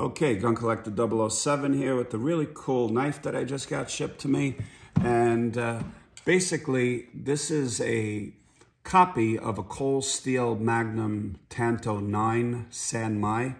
Okay, Gun Collector 007 here with the really cool knife that I just got shipped to me. And uh, basically, this is a copy of a Cold Steel Magnum Tanto 9 San Mai.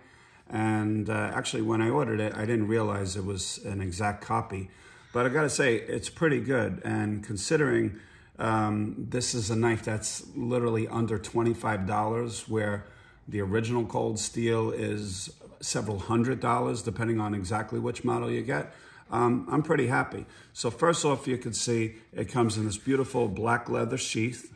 And uh, actually, when I ordered it, I didn't realize it was an exact copy. But I gotta say, it's pretty good. And considering um, this is a knife that's literally under $25, where the original cold steel is several hundred dollars, depending on exactly which model you get. Um, I'm pretty happy. So first off, you can see it comes in this beautiful black leather sheath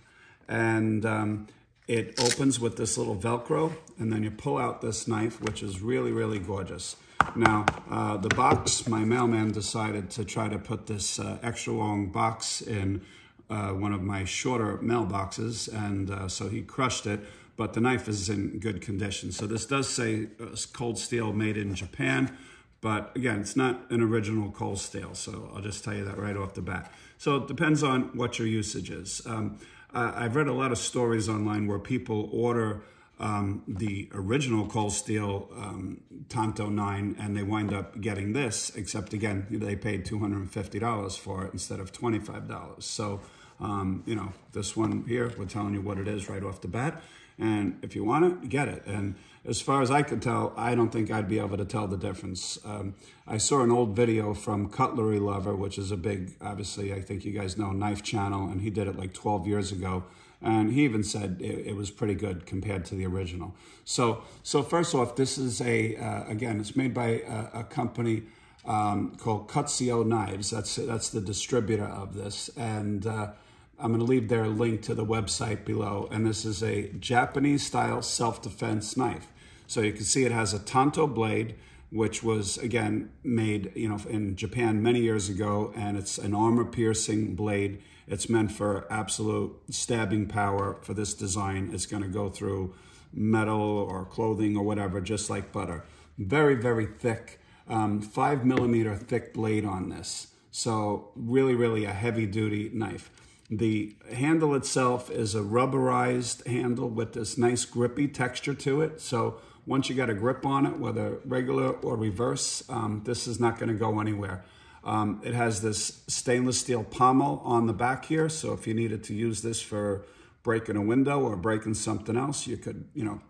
and um, it opens with this little Velcro and then you pull out this knife, which is really, really gorgeous. Now, uh, the box, my mailman decided to try to put this uh, extra long box in uh, one of my shorter mailboxes, and uh, so he crushed it, but the knife is in good condition. So this does say uh, cold steel made in Japan, but again, it's not an original cold steel, so I'll just tell you that right off the bat. So it depends on what your usage is. Um, I've read a lot of stories online where people order um, the original cold steel um, Tanto 9 and they wind up getting this, except again, they paid $250 for it instead of $25. So um, you know, this one here, we're telling you what it is right off the bat. And if you want it, get it. And as far as I could tell, I don't think I'd be able to tell the difference. Um, I saw an old video from Cutlery Lover, which is a big, obviously, I think you guys know, knife channel, and he did it like 12 years ago. And he even said it, it was pretty good compared to the original. So, so first off, this is a, uh, again, it's made by a, a company um, called Cutzio Knives. That's, that's the distributor of this. And uh, I'm going to leave their link to the website below. And this is a Japanese style self-defense knife. So you can see it has a Tanto blade, which was, again, made you know in Japan many years ago. And it's an armor-piercing blade. It's meant for absolute stabbing power for this design. It's going to go through metal or clothing or whatever, just like butter. Very, very thick, um, five millimeter thick blade on this. So really, really a heavy duty knife. The handle itself is a rubberized handle with this nice grippy texture to it. So once you got a grip on it, whether regular or reverse, um, this is not gonna go anywhere. Um, it has this stainless steel pommel on the back here. So if you needed to use this for breaking a window or breaking something else, you could, you know,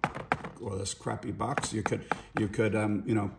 or this crappy box, you could, you could, um, you know,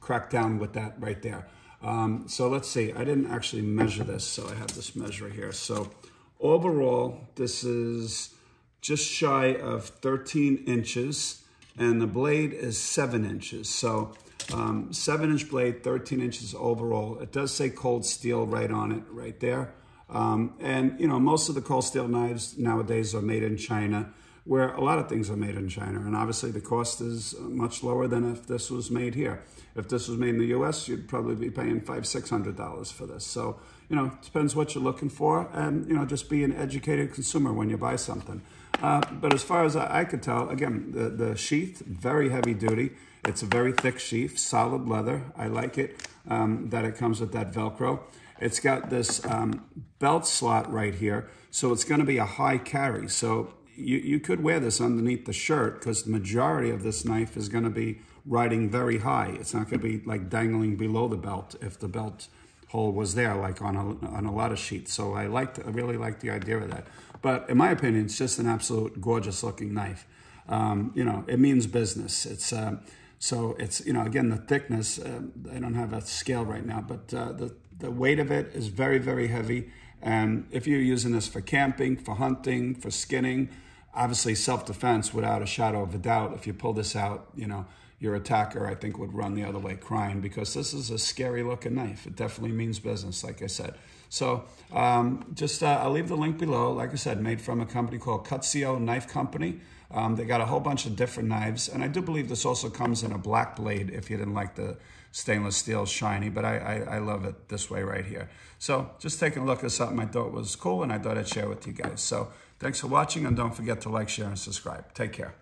crack down with that right there. Um, so let's see, I didn't actually measure this, so I have this measure here. So overall, this is just shy of 13 inches, and the blade is seven inches. So um, seven inch blade, 13 inches overall. It does say cold steel right on it, right there. Um, and, you know, most of the cold steel knives nowadays are made in China where a lot of things are made in China. And obviously the cost is much lower than if this was made here. If this was made in the US, you'd probably be paying five, six hundred dollars for this. So, you know, it depends what you're looking for and, you know, just be an educated consumer when you buy something. Uh, but as far as I, I could tell, again, the, the sheath, very heavy duty. It's a very thick sheath, solid leather. I like it um, that it comes with that Velcro. It's got this um, belt slot right here, so it's going to be a high carry. So you, you could wear this underneath the shirt because the majority of this knife is going to be riding very high. It's not going to be like dangling below the belt if the belt hole was there like on a, on a lot of sheets. So I liked, I really like the idea of that. But in my opinion, it's just an absolute gorgeous looking knife. Um, you know, it means business. It's uh, so it's you know again the thickness. Uh, I don't have a scale right now, but uh, the the weight of it is very very heavy. And if you're using this for camping, for hunting, for skinning, obviously self-defense without a shadow of a doubt. If you pull this out, you know, your attacker, I think, would run the other way crying because this is a scary looking knife. It definitely means business, like I said. So um, just, uh, I'll leave the link below. Like I said, made from a company called Cutzio Knife Company. Um, they got a whole bunch of different knives. And I do believe this also comes in a black blade if you didn't like the stainless steel shiny, but I, I, I love it this way right here. So just taking a look at something I thought was cool and I thought I'd share with you guys. So thanks for watching and don't forget to like, share, and subscribe. Take care.